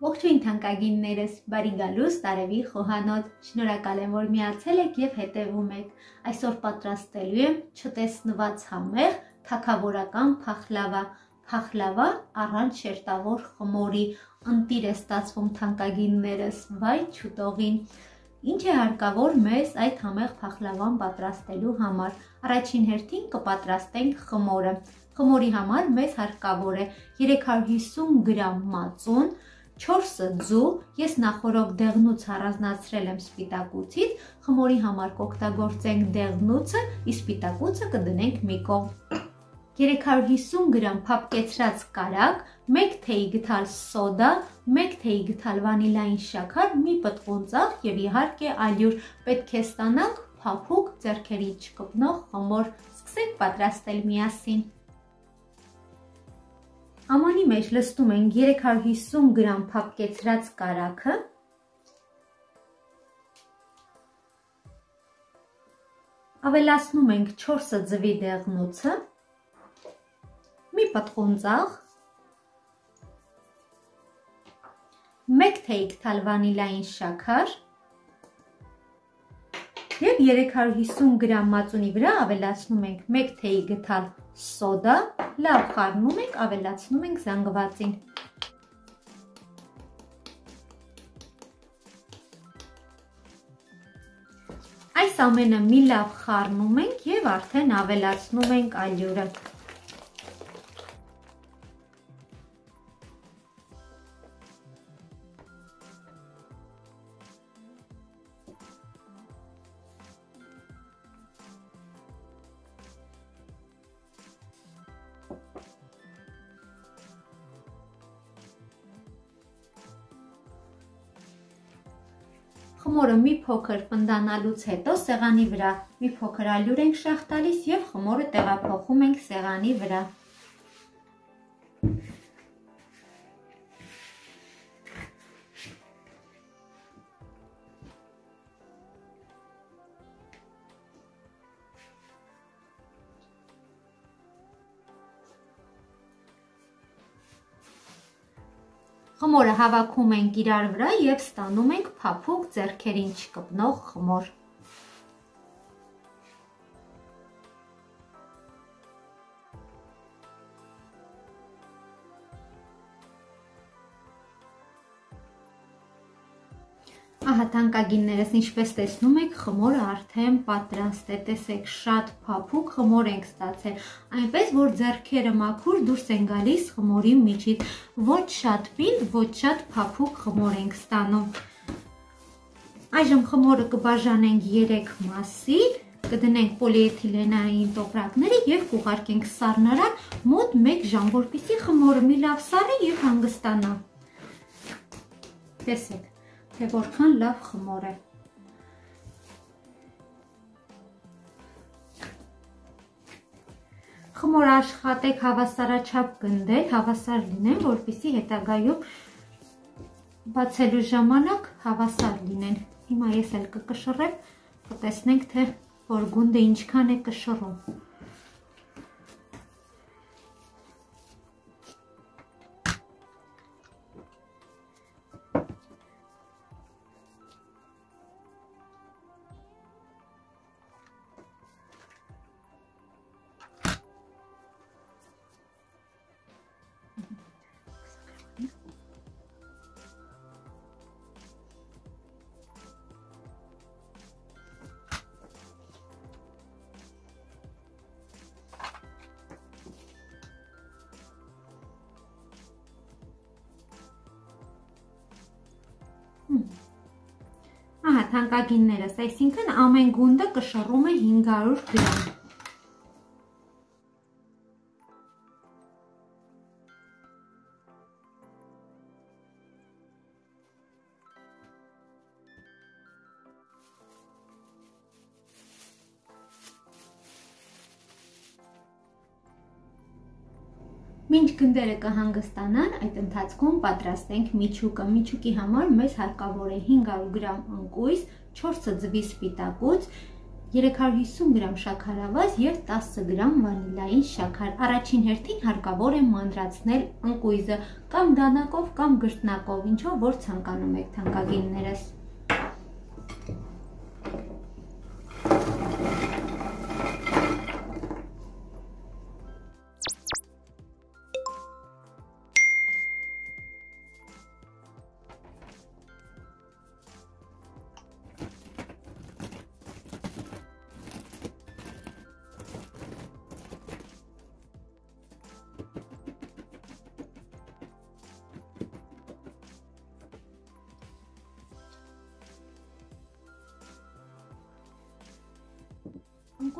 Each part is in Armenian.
Ողջույն թանկագիններս, բարի գալուս Տարևի խոհանոց։ Շնորհակալ եմ, որ միացել եք եւ հետեւում եք։ Այսօր պատրաստելու եմ չտեսնված համեղ թակավորական փախլավա։ Փախլավա առանց շերտավոր խմորի։ Ընտիր է ստացվում թանկագիններս, վայ չուտողին։ Ինչ է հարկավոր մեզ այդ համեղ փախլավան պատրաստելու համար։ Առաջին հերթին կպատրաստենք խմորը։ Խմորի համար մեզ հարկավոր է 350 գրամ մածուն, 4-ը ձու, ես նախորոք դեղնուց առանձնացրել եմ սպիտակուցից, խմորի համար կօգտագործենք դեղնուցը, իսկ սպիտակուցը կդնենք մի կողմ։ 350 գրամ փափկեցրած կարակ, 1 թեյ գթալ սոդա, 1 թեյ գթալ վանիլային շաքար, մի պտղուն ծաղ եւ իհարկե ալյուր։ Պետք է ստանանք փափուկ ձեռքերի չկպնող խմոր։ Սկսենք պատրաստել միասին։ Ամանի մեջ լստում ենք 350 գրամ փափկեցրած կարակը, ավելացնում ենք 4-ը ձվի դեղնուցը, մի պտղուն ծաղ, 1 թեյք թալ վանիլային շաքար եւ 350 գրամ մածունի վրա ավելացնում ենք 1 թեյ գթալ սոդա, լավ խառնում ենք, ավելացնում ենք զանգվածին։ Այս ամենը մի լավ խառնում ենք եւ արդեն ավելացնում ենք ալյուրը։ Խմորը մի փոքր պնդանալուց հետո սեղանի վրա մի փոքր ալյուր ենք շահ տալիս եւ խմորը տեղափոխում ենք սեղանի վրա։ Խմորը հավաքում ենք իրար վրա եւ ստանում ենք փափուկ ձեռքերին չկպնող խմոր։ թանկագիններս ինչպես տեսնում եք խմորը արդեն պատրաստ է տեսեք շատ փափուկ խմոր ենք ստացել այնպես որ ձեռքերը մաքուր դուրս են գալիս խմորի միջից ոչ շատ պինդ ոչ շատ փափուկ խմոր ենք ստանում այժմ խմորը կբաժանենք 3 մասի կդնենք պոլիէթիլենային տոպրակները եւ կուղարկենք սառնարան մոտ 1 ժամ որպեսզի խմորը մի լավ սառի եւ հանգստանա տեսեք թե որքան լավ խմոր է։ Խմոր աշխատեք հավասարաչափ գնդել, հավասար լինեն, որպիսի հետագայում բացելու ժամանակ հավասար լինեն։ Հիմա ես էլ կկշռեմ, կտեսնենք, թե որ գունդը ինչքան է կշռում։ թանկագիններս, այսինքն ամեն գունդը կշռում է 500 գրամ։ Մինչ գնդերը կհանգստանան, այդ ընթացքում պատրաստենք միջուկը։ Միջուկի համար մեզ հարկավոր է 500 գրամ ընկույզ, 4 ձվի սպիտակուց, 350 գրամ շաքարավազ եւ 10 գրամ վանիլային շաքար։ Առաջին հերթին հարկավոր է մանրացնել ընկույզը կամ դանակով կամ գրտնակով, ինչով որ ցանկանում եք թանկագիններս։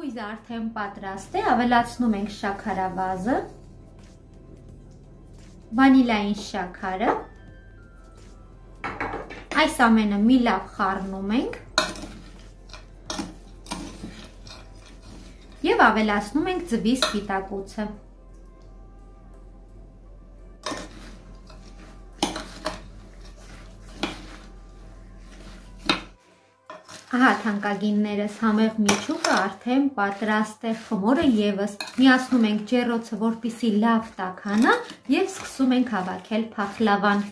Ընկույզը արդեն պատրաստ է, ավելացնում ենք շաքարավազը, վանիլային շաքարը, այս ամենը մի լավ խառնում ենք և ավելացնում ենք ձվի սպիտակուցը։ Ահա թանկագիններս համեղ միջուկը արդեն պատրաստ է խմորը եւս միացնում ենք ջեռոցը որպիսի լավ տաքանա եւ սկսում ենք հավաքել փախլավան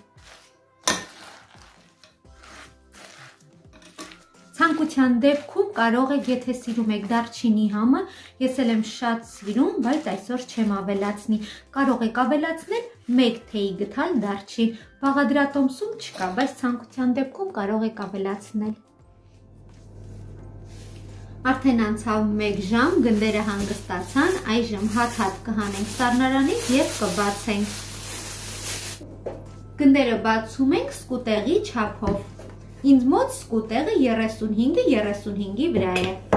Ցանկության դեպքում կարող եք, եթե սիրում եք դարչինի համը, ես էլ եմ շատ սիրում, բայց այսօր չեմ ավելացնի։ Կարող եք ավելացնել 1 թեյի գթալ դարչին։ Բաղադրատոմսում չկա, բայց ցանկության դեպքում կարող եք ավելացնել։ Արդեն անցավ 1 ժամ, գնդերը հանգստացան, այժմ հատ-հատ կհանենք սառնարանից եւ կբացենք։ Գնդերը բացում ենք սկուտեղի չափով։ Ինձ մոտ սկուտեղը 35-ը 35-ի վրա է։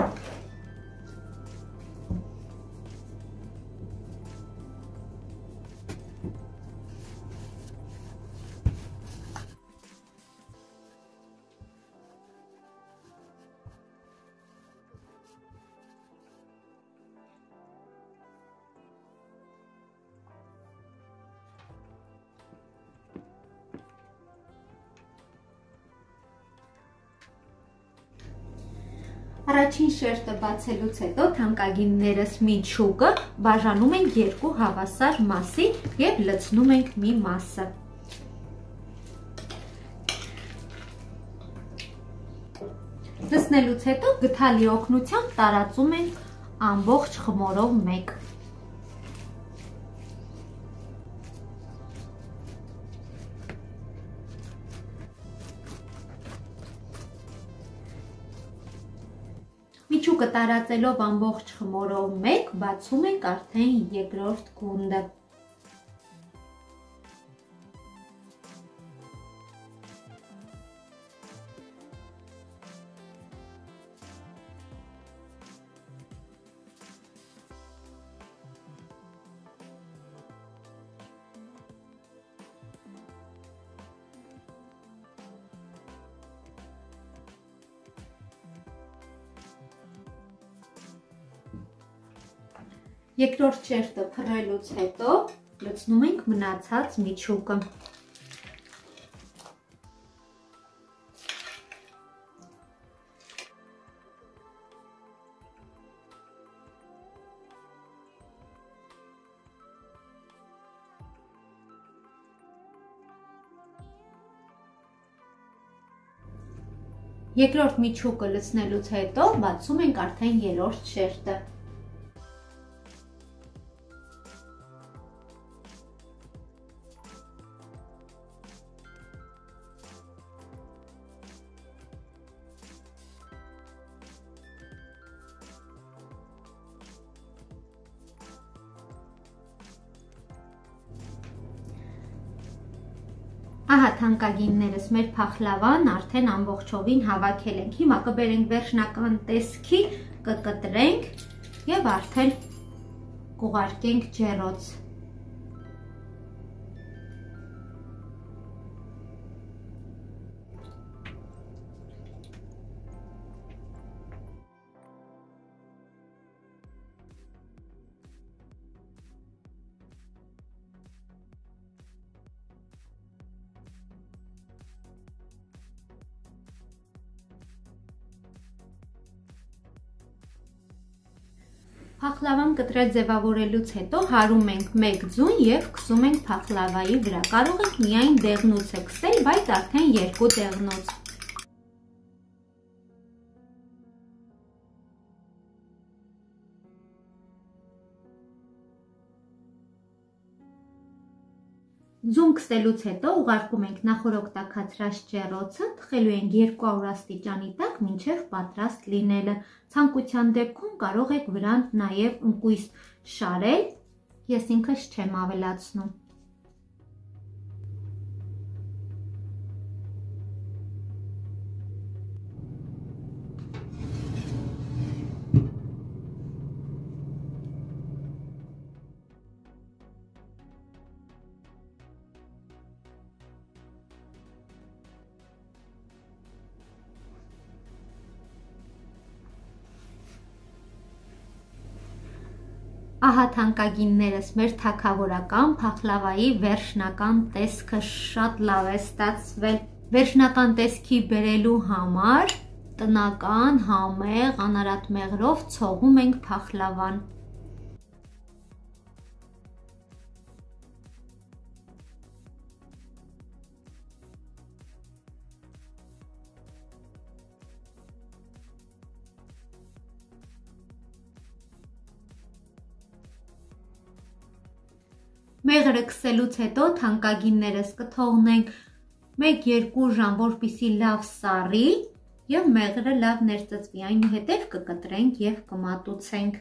Առաջին շերտը բացելուց հետո թանկագիններս միջուկը բաժանում ենք երկու հավասար մասի եւ լցնում ենք մի մասը։ Լցնելուց հետո գթալի օգնությամբ տարածում ենք ամբողջ խմորով մեկ։ Միջուկը տարածելով ամբողջ խմորով մեկ բացում ենք արդեն երկրորդ գունդը։ Երկրորդ շերտը փռելուց հետո լցնում ենք մնացած միջուկը։ Երկրորդ միջուկը լցնելուց հետո բացում ենք արդեն երրորդ շերտը։ Ահա թանկագիններս մեր փախլավան արդեն ամբողջովին հավաքել ենք։ Հիմա կբերենք վերջնական տեսքի, կկտրենք եւ արդեն կուղարկենք ջեռոց։ Փախլավան կտրել ձևավորելուց հետո հարում ենք 1 ձուն եւ քսում ենք փախլավայի վրա։ Կարող եք միայն դեղնուցը քսել, բայց արդեն 2 դեղնուց։ Ձուն քսելուց հետո ուղարկում ենք նախորոքտակացրած ջեռոցը, թխելու ենք 200 աստիճանի տակ մինչև պատրաստ լինելը։ Ցանկության դեպքում կարող եք վրան նաև ընկույզ շարել։ Ես ինքս չեմ ավելացնում։ Ահա թանկագիններս մեր թակավորական փախլավայի վերջնական տեսքը շատ լավ է ստացվել։ Վերջնական տեսքի բերելու համար տնական համեղ անարատ մեղրով ցողում ենք փախլավան։ Մեղրը քսելուց հետո թանկագիններս կթողնենք 1-2 ժամ, որպիսի լավ սառի եւ մեղրը լավ ներծծվի, այնուհետեւ կկտրենք եւ կմատուցենք։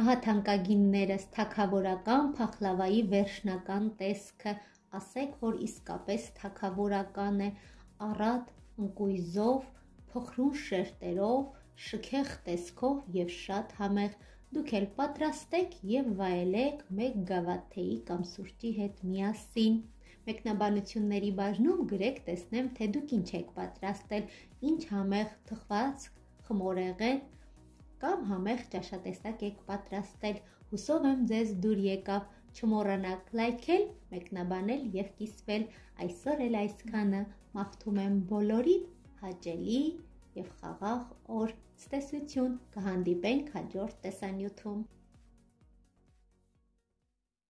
Ահա թանկագիններս թակավորական փախլավայի վերջնական տեսքը, ասեք, որ իսկապես թակավորական է, առատ ընկույզով, փխրուն շերտերով, շքեղ տեսքով եւ շատ համեղ։ Դուք էլ պատրաստեք եւ վայելեք մեկ գավաթեի կամ սուրճի հետ միասին։ Մեկնաբանությունների բաժնում գրեք տեսնեմ, թե դուք ինչ եք պատրաստել, ինչ համեղ թխված խմորեղեն կամ համեղ ճաշատեսակ եք պատրաստել։ Հուսով եմ ձեզ դուր եկավ։ Չմոռանաք լայքել, մեկնաբանել եւ կիսվել։ Այսօր էլ այսքանը։ Մաղթում եմ բոլորին հաճելի եւ խաղաղ օր։ Ցտեսություն։ Կհանդիպենք հաջորդ տեսանյութում։